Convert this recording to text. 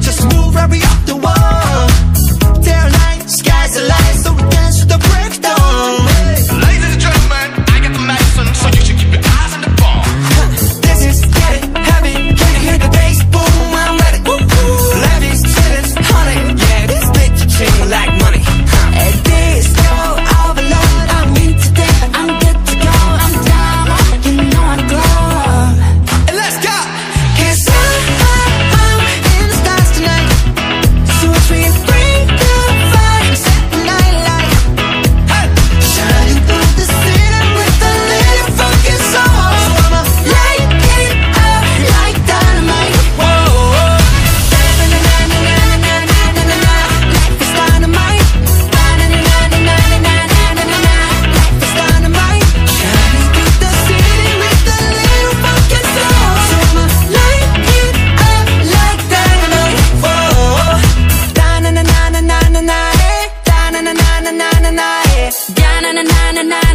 Just move, hurry up na na na na na.